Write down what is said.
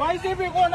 YCP కొండ